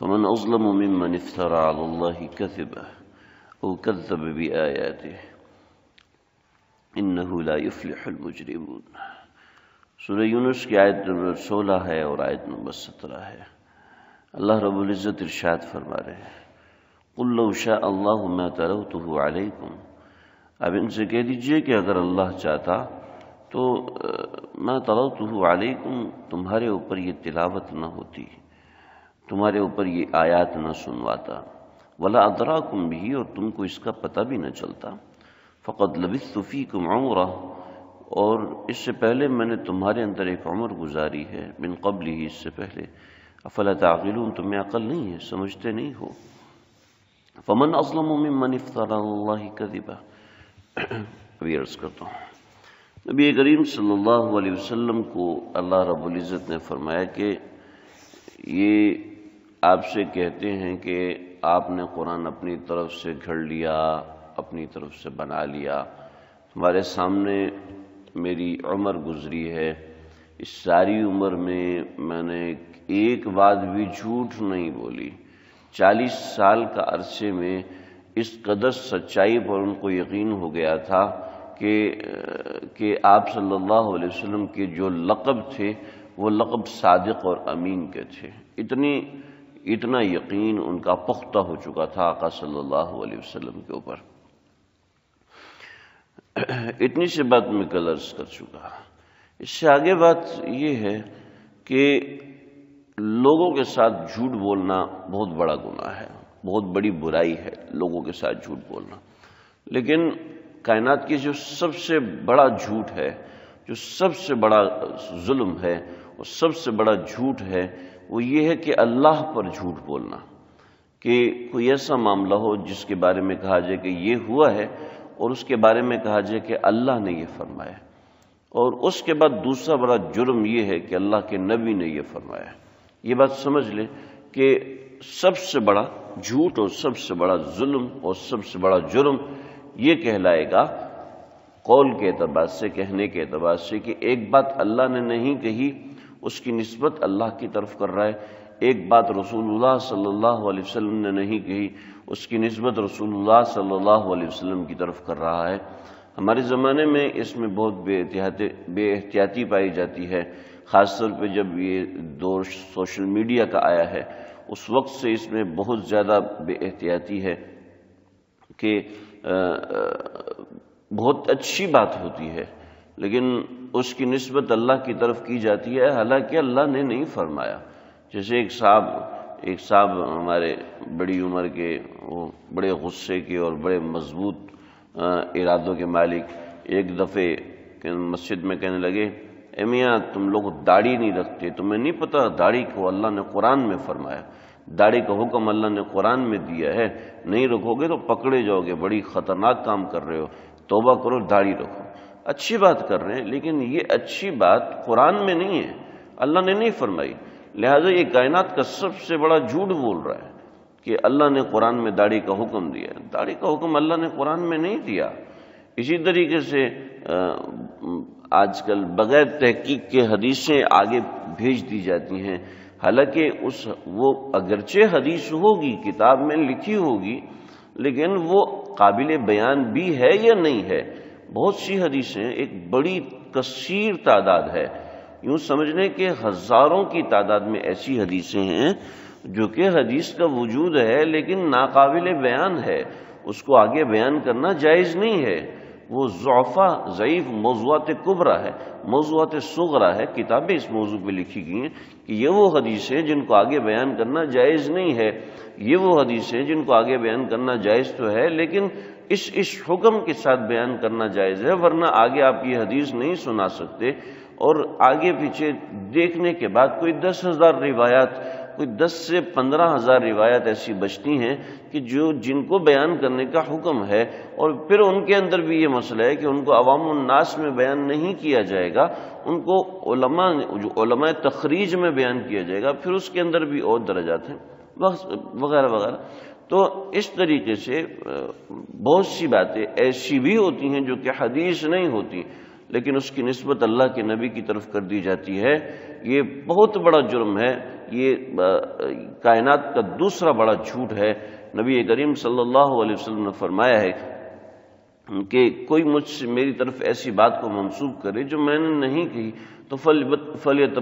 فمن أظلم ممن افترى على الله كذبه أو كذب بآياته إنه لا يفلح المجرمون سورہ یونس کی آیت نمبر سولہ ہے اور آیت نمبر سترہ ہے۔ اللہ رب العزت ارشاد فرما رہے ہیں۔ قل لو شاء اللہ ما تلوته علیکم۔ اب ان سے کہہ دیجیے کہ اگر اللہ چاہتا تو ما تلوته علیکم، تمہارے اوپر یہ تلاوت نہ ہوتی۔ تمہارے اوپر یہ آیات نہ سنواتا۔ ولا ادراکم بھی اور تم کو اس کا پتہ بھی نہ چلتا۔ فقط لبثت فیکم عمرہ اور اس سے پہلے میں نے تمہارے اندر ایک عمر گزاری ہے۔ من قبل ہی اس سے پہلے۔ افلا تعقلون؟ تمہیں عقل نہیں ہے، سمجھتے نہیں ہو۔ فمن اظلم ممن افترى اللہ کذبا ابھی عرض کرتا ہوں۔ نبی کریم صلی اللہ علیہ وسلم کو اللہ رب العزت نے فرمایا کہ یہ آپ سے کہتے ہیں کہ آپ نے قرآن اپنی طرف سے گھڑ لیا، اپنی طرف سے بنا لیا۔ ہمارے سامنے میری عمر گزری ہے۔ اس ساری عمر میں میں نے ایک بات بھی جھوٹ نہیں بولی۔ چالیس سال کا عرصے میں اس قدر سچائی پر ان کو یقین ہو گیا تھا کہ کہ آپ صلی اللہ علیہ وسلم کے جو لقب تھے، وہ لقب صادق اور امین کے تھے۔ اتنی اتنا یقین ان کا پختہ ہو چکا تھا آقا صلی اللہ علیہ وسلم کے اوپر۔ اتنی سی بات میں کلرز کر چکا۔ اس سے آگے بات یہ ہے کہ لوگوں کے ساتھ جھوٹ بولنا بہت بڑا گناہ ہے۔ بہت بڑی برائی ہے لوگوں کے ساتھ جھوٹ بولنا۔ لیکن کائنات کی جو سب سے بڑا جھوٹ ہے، جو سب سے بڑا ظلم ہے، اور سب سے بڑا جھوٹ ہے وہ یہ ہے کہ اللہ پر جھوٹ بولنا، کہ کوئی ایسا معاملہ ہو جس کے بارے میں کہا جائے کہ یہ ہوا ہے اور اس کے بارے میں کہا جائے کہ اللہ نے یہ فرمایا اور اس کے بعد دوسرا بڑا جرم یہ ہے کہ اللہ کے نبی نے یہ فرمایا یہ بات سمجھ لیں کہ سب سے بڑا جھوٹ اور سب سے بڑا ظلم اور سب سے بڑا جرم یہ کہلائے گا قول کے اعتبار سے، کہنے کے اعتبار سے کہ ایک بات اللہ نے نہیں کہی اس کی نسبت اللہ کی طرف کر رہا ہے۔ ایک بات رسول اللہ صلی اللہ علیہ وسلم نے نہیں کہی، اس کی نسبت رسول اللہ صلی اللہ علیہ وسلم کی طرف کر رہا ہے۔ ہمارے زمانے میں اس میں بہت بے احتیاطی بے احتیاطی پائی جاتی ہے، خاص طور پہ جب یہ دور سوشل میڈیا کا آیا ہے۔ اس وقت سے اس میں بہت زیادہ بے احتیاطی ہے کہ بہت اچھی بات ہوتی ہے۔ لیکن اس کی نسبت اللہ کی طرف کی جاتی ہے، حالانکہ اللہ نے نہیں فرمایا۔ جیسے ایک صاحب ایک صاحب ہمارے بڑی عمر کے، وہ بڑے غصے کے اور بڑے مضبوط ارادوں کے مالک ایک دفعے مسجد میں کہنے لگے، اے میاں، تم لوگ داڑھی نہیں رکھتے، تمہیں نہیں پتا داڑھی کو اللہ نے قرآن میں فرمایا۔ داڑھی کا حکم اللہ نے قرآن میں دیا ہے۔ نہیں رکھو گے تو پکڑے جاؤ گے، بڑی خطرناک کام کر رہے ہو۔ توبہ کرو، داڑھی رکھو۔ اچھی بات کر رہے ہیں، لیکن یہ اچھی بات قرآن میں نہیں ہے۔ اللہ نے نہیں فرمائی۔ لہذا یہ کائنات کا سب سے بڑا جھوٹ بول رہا ہے کہ اللہ نے قرآن میں داڑھی کا حکم دیا۔ داڑھی کا حکم اللہ نے قرآن میں نہیں دیا۔ اسی طریقے سے آج کل بغیر تحقیق کے حدیثیں آگے بھیج دی جاتی ہیں۔ حالانکہ اس، وہ اگرچہ حدیث ہوگی، کتاب میں لکھی ہوگی، لیکن وہ قابل بیان بھی ہے یا نہیں ہے؟ بہت سی حدیثیں ایک بڑی کثیر تعداد ہے۔ یوں سمجھنے کہ ہزاروں کی تعداد میں ایسی حدیثیں ہیں جو کہ حدیث کا وجود ہے لیکن ناقابل بیان ہے۔ اس کو آگے بیان کرنا جائز نہیں ہے۔ وہ ضعفہ ضعیف موضوعات کبرا ہے، موضوعات سغرا ہے۔ کتابیں اس موضوع پہ لکھی گئی ہیں کہ یہ وہ حدیثیں جن کو آگے بیان کرنا جائز نہیں ہے۔ یہ وہ حدیثیں جن کو آگے بیان کرنا جائز تو ہے لیکن اس اس حکم کے ساتھ بیان کرنا جائز ہے، ورنہ آگے آپ یہ حدیث نہیں سنا سکتے۔ اور آگے پیچھے دیکھنے کے بعد کوئی دس ہزار روایات، کوئی دس سے پندرہ ہزار روایت ایسی بچتی ہیں کہ جو جن کو بیان کرنے کا حکم ہے۔ اور پھر ان کے اندر بھی یہ مسئلہ ہے کہ ان کو عوام الناس میں بیان نہیں کیا جائے گا، ان کو علماء، جو علماء تخریج میں بیان کیا جائے گا، پھر اس کے اندر بھی اور درجات ہیں۔ وغیرہ وغیرہ۔ تو اس طریقے سے بہت سی باتیں ایسی بھی ہوتی ہیں جو کہ حدیث نہیں ہوتی، لیکن اس کی نسبت اللہ کے نبی کی طرف کر دی جاتی ہے۔ یہ بہت بڑا جرم ہے۔ یہ کائنات کا دوسرا بڑا جھوٹ ہے۔ نبی کریم صلی اللہ علیہ وسلم نے فرمایا ہے کہ کوئی مجھ سے میری طرف ایسی بات کو منسوخ کرے جو میں نے نہیں کہی۔ تو فل فل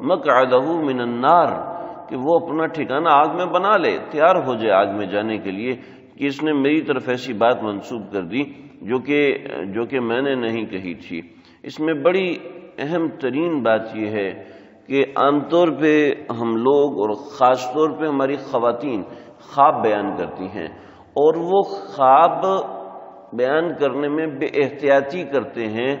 مقعدہ من النار۔ کہ وہ اپنا ٹھکانہ آگ میں بنا لے، تیار ہو جائے آگ میں جانے کے لیے کہ اس نے میری طرف ایسی بات منسوخ کر دی جو کہ جو کہ میں نے نہیں کہی تھی۔ اس میں بڑی اہم ترین بات یہ ہے کہ عام طور پہ ہم لوگ اور خاص طور پہ ہماری خواتین خواب بیان کرتی ہیں اور وہ خواب بیان کرنے میں بے احتیاطی کرتے ہیں۔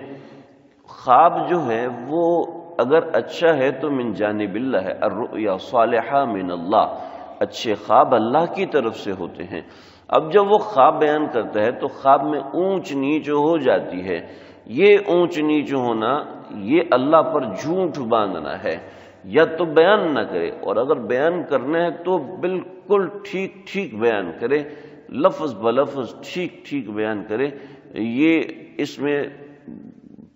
خواب جو ہے وہ اگر اچھا ہے تو من جانب اللہ ہے، الرؤیا صالحہ من اللہ۔ اچھے خواب اللہ کی طرف سے ہوتے ہیں۔ اب جب وہ خواب بیان کرتا ہے تو خواب میں اونچ نیچ ہو جاتی ہے۔ یہ اونچ نیچ ہونا، یہ اللہ پر جھوٹ باندھنا ہے۔ یا تو بیان نہ کرے، اور اگر بیان کرنا ہے تو بالکل ٹھیک ٹھیک بیان کرے۔ لفظ بلفظ ٹھیک ٹھیک بیان کرے۔ یہ اس میں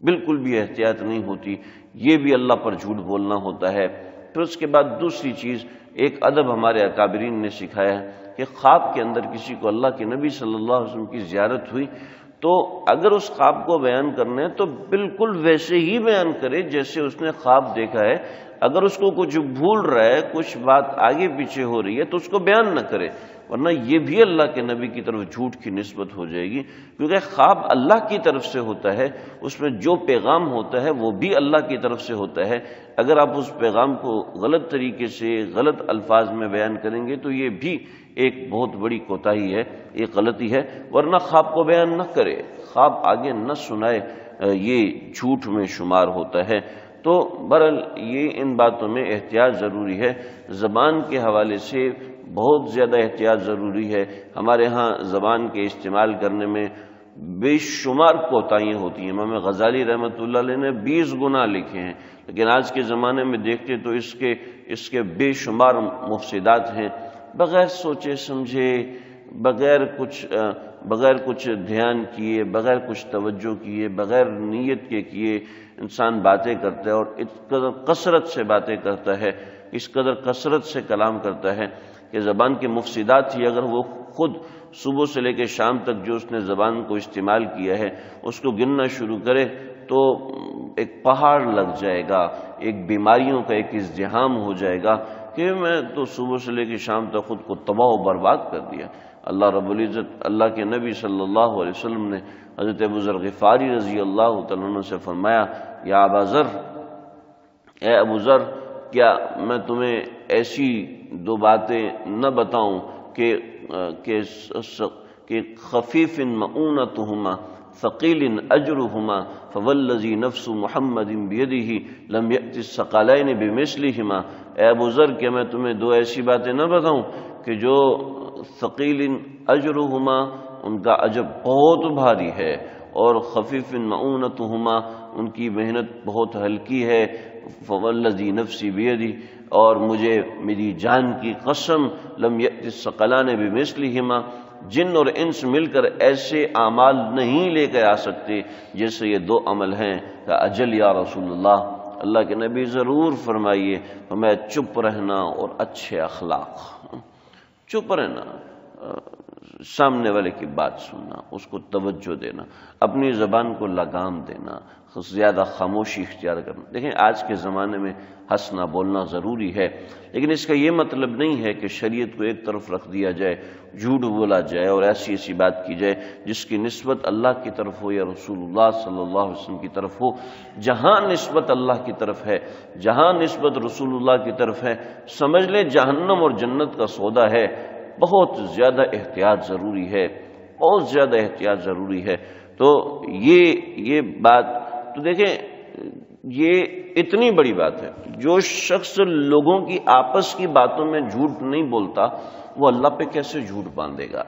بالکل بھی احتیاط نہیں ہوتی۔ یہ بھی اللہ پر جھوٹ بولنا ہوتا ہے۔ پھر اس کے بعد دوسری چیز، ایک ادب ہمارے اکابرین نے سکھایا ہے کہ خواب کے اندر کسی کو اللہ کے نبی صلی اللہ علیہ وسلم کی زیارت ہوئی تو اگر اس خواب کو بیان کرنا ہے تو بالکل ویسے ہی بیان کرے جیسے اس نے خواب دیکھا ہے۔ اگر اس کو کچھ بھول رہا ہے، کچھ بات آگے پیچھے ہو رہی ہے تو اس کو بیان نہ کرے۔ ورنہ یہ بھی اللہ کے نبی کی طرف جھوٹ کی نسبت ہو جائے گی، کیونکہ خواب اللہ کی طرف سے ہوتا ہے، اس میں جو پیغام ہوتا ہے وہ بھی اللہ کی طرف سے ہوتا ہے۔ اگر آپ اس پیغام کو غلط طریقے سے، غلط الفاظ میں بیان کریں گے تو یہ بھی ایک بہت بڑی کوتاہی ہے، ایک غلطی ہے۔ ورنہ خواب کو بیان نہ کرے، خواب آگے نہ سنائے، یہ جھوٹ میں شمار ہوتا ہے۔ تو برل یہ ان باتوں میں احتیاط ضروری ہے۔ زبان کے حوالے سے بہت زیادہ احتیاط ضروری ہے۔ ہمارے ہاں زبان کے استعمال کرنے میں بے شمار کوتاہیاں ہوتی ہیں۔ امام غزالی رحمۃ اللہ علیہ نے بیس گنا لکھے ہیں، لیکن آج کے زمانے میں دیکھتے تو اس کے اس کے بے شمار مفصدات ہیں۔ بغیر سوچے سمجھے، بغیر کچھ بغیر کچھ دھیان کیے، بغیر کچھ توجہ کیے، بغیر نیت کے کیے انسان باتیں کرتا ہے اور اس قدر کثرت سے باتیں کرتا ہے، اس قدر کثرت سے کلام کرتا ہے۔ کہ زبان کے مفصدات تھی، اگر وہ خود صبح سے لے کے شام تک جو اس نے زبان کو استعمال کیا ہے، اس کو گننا شروع کرے تو ایک پہاڑ لگ جائے گا، ایک بیماریوں کا ایک ازدحام ہو جائے گا کہ میں تو صبح سے لے کے شام تک خود کو تباہ و برباد کر دیا۔ اللہ رب العزت، اللہ کے نبی صلی اللہ علیہ وسلم نے حضرت ابو غفاری رضی اللہ تعالیٰ سے فرمایا، یا ابا ذر، اے ابو ذر، کیا میں تمہیں ایسی دو باتیں نہ بتاؤں کہ کہ خفیف معونتہما ثقیل اجرہما، فوالذی نفس محمد بیدہ لم یأتی السقالین بمثلہما۔ اے ابو ذر کیا میں تمہیں دو ایسی باتیں نہ بتاؤں کہ جو ثقیل اجرہما، ان کا عجب بہت بھاری ہے اور خفیف معونتہما ان کی محنت بہت ہلکی ہے۔ فوالذی نفسی بیدی اور مجھے میری جان کی قسم، لم یقلان بھی بمثلہما جن اور انس مل کر ایسے اعمال نہیں لے کے آ سکتے جیسے یہ دو عمل ہیں۔ کہ اجل یا رسول اللہ اللہ کے نبی ضرور فرمائیے ہمیں چپ رہنا اور اچھے اخلاق، چپ رہنا، سامنے والے کی بات سننا، اس کو توجہ دینا، اپنی زبان کو لگام دینا زیادہ خاموشی اختیار کرنا۔ دیکھیں، آج کے زمانے میں ہنسنا بولنا ضروری ہے، لیکن اس کا یہ مطلب نہیں ہے کہ شریعت کو ایک طرف رکھ دیا جائے، جھوٹ بولا جائے اور ایسی ایسی بات کی جائے جس کی نسبت اللہ کی طرف ہو یا رسول اللہ صلی اللہ علیہ وسلم کی طرف ہو۔ جہاں نسبت اللہ کی طرف ہے، جہاں نسبت رسول اللہ کی طرف ہے، سمجھ لیں جہنم اور جنت کا سودا ہے۔ بہت زیادہ احتیاط ضروری ہے، بہت زیادہ احتیاط ضروری ہے۔ تو یہ یہ بات تو دیکھیں، یہ اتنی بڑی بات ہے، جو شخص لوگوں کی آپس کی باتوں میں جھوٹ نہیں بولتا، وہ اللہ پہ کیسے جھوٹ باندھے گا؟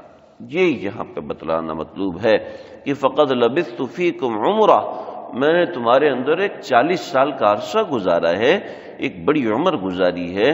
یہ یہاں پہ بتلانا مطلوب ہے کہ فقط لبث فیکم عمرہ، میں نے تمہارے اندر ایک چالیس سال کا عرصہ گزارا ہے، ایک بڑی عمر گزاری ہے۔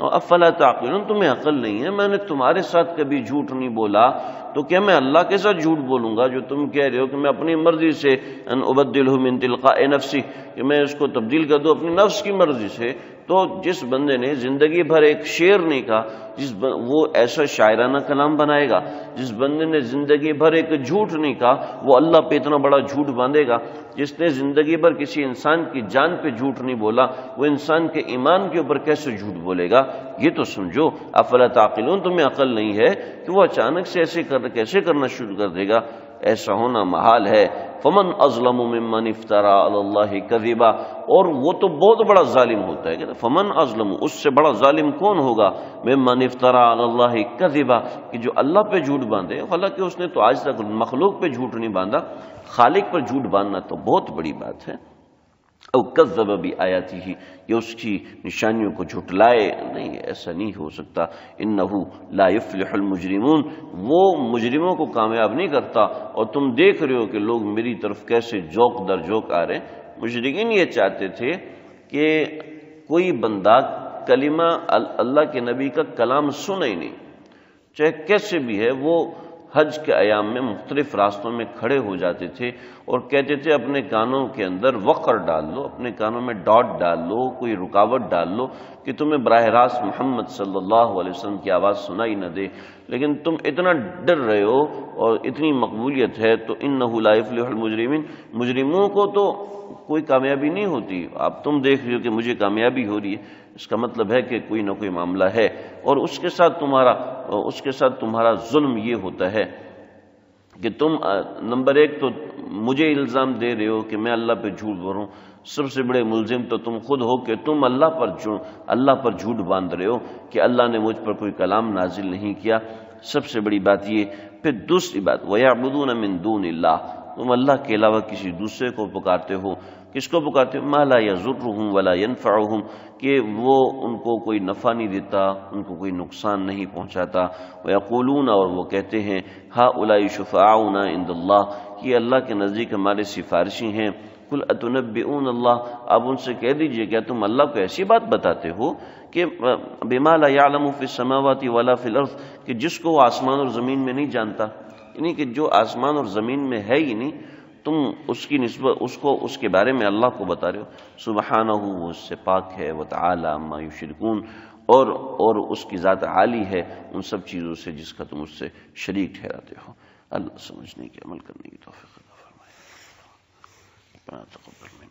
افلا تعقلون، تمہیں عقل نہیں ہے، میں نے تمہارے ساتھ کبھی جھوٹ نہیں بولا۔ تو کیا میں اللہ کے ساتھ جھوٹ بولوں گا جو تم کہہ رہے ہو کہ میں اپنی مرضی سے ان ابدل من تلقاء نفسی، کہ میں اس کو تبدیل کر دوں اپنی نفس کی مرضی سے؟ تو جس بندے نے زندگی بھر ایک شعر نہیں کہا، جس وہ ایسا شاعرانہ کلام بنائے گا، جس بندے نے زندگی بھر ایک جھوٹ نہیں کہا، وہ اللہ پہ اتنا بڑا جھوٹ باندھے گا، جس نے زندگی بھر کسی انسان کی جان پہ جھوٹ نہیں بولا، وہ انسان کے ایمان کے اوپر کیسے جھوٹ بولے گا؟ یہ تو سمجھو، افلا تعقلون، تمہیں عقل نہیں ہے کہ وہ اچانک سے ایسے کر کیسے کرنا شروع کر دے گا؟ ایسا ہونا محال ہے۔ فمن ازلم ممن افطرا اللہ کذبا اور وہ تو بہت بڑا ظالم ہوتا ہے۔ کہ فمن ازلم اس سے بڑا ظالم کون ہوگا؟ ممن افطرا اللہ کذبا کہ جو اللہ پہ جھوٹ باندھے، حالانکہ اس نے تو آج تک مخلوق پہ جھوٹ نہیں باندھا، خالق پر جھوٹ باندھنا تو بہت بڑی بات ہے۔ او کذب بھی آیا تھی یہ اس کی نشانیوں کو جھٹلائے، نہیں، ایسا نہیں ہو سکتا۔ انہو لا یفلح المجرمون، وہ مجرموں کو کامیاب نہیں کرتا۔ اور تم دیکھ رہے ہو کہ لوگ میری طرف کیسے جوک در جوک آ رہے ہیں۔ مجرمین یہ چاہتے تھے کہ کوئی بندہ کلمہ اللہ کے نبی کا کلام سنے ہی نہیں، چاہے کیسے بھی ہے، وہ حج کے ایام میں مختلف راستوں میں کھڑے ہو جاتے تھے اور کہتے تھے اپنے کانوں کے اندر وقر ڈال لو، اپنے کانوں میں ڈاٹ ڈال لو، کوئی رکاوٹ ڈال لو کہ تمہیں براہ راست محمد صلی اللہ علیہ وسلم کی آواز سنائی نہ دے۔ لیکن تم اتنا ڈر رہے ہو اور اتنی مقبولیت ہے، تو ان نہ المجرمین۔ مجرموں کو تو کوئی کامیابی نہیں ہوتی۔ اب تم دیکھ رہے ہو کہ مجھے کامیابی ہو رہی ہے۔ اس کا مطلب ہے کہ کوئی نہ کوئی معاملہ ہے اور اس کے ساتھ تمہارا، اس کے ساتھ تمہارا ظلم یہ ہوتا ہے کہ تم نمبر ایک تو مجھے الزام دے رہے ہو کہ میں اللہ پہ جھوٹ بھروں۔ سب سے بڑے ملزم تو تم خود ہو کہ تم اللہ پر اللہ پر جھوٹ باندھ رہے ہو کہ اللہ نے مجھ پر کوئی کلام نازل نہیں کیا۔ سب سے بڑی بات یہ، پھر دوسری بات، وَيَعْبُدُونَ مِن دُونِ اللَّهِ۔ تم اللہ کے علاوہ کسی دوسرے کو پکارتے ہو۔ کس کو پکارتے مالا یا ضرور ولا ينفعهم، کہ وہ ان کو کوئی نفع نہیں دیتا، ان کو کوئی نقصان نہیں پہنچاتا۔ وہ اور وہ کہتے ہیں ہا الا شفاعنا عند اللہ یہ اللہ کے نزدیک ہمارے سفارشی ہیں۔ کل اتنبئون اللہ اب ان سے کہہ دیجیے، کیا تم اللہ کو ایسی بات بتاتے ہو کہ بما لا يعلم في السماوات ولا في الارض کہ جس کو وہ آسمان اور زمین میں نہیں جانتا؟ یعنی کہ جو آسمان اور زمین میں ہے ہی نہیں تم اس کی نسبت، اس کو، اس کے بارے میں اللہ کو بتا رہے ہو۔ سبحانہ وہ اس سے پاک ہے، وہ تعالی ما یشرکون، اور اور اس کی ذات عالی ہے ان سب چیزوں سے جس کا تم اس سے شریک ٹھہراتے ہو۔ اللہ سمجھنے کی عمل کرنے کی توفیق فرمائے۔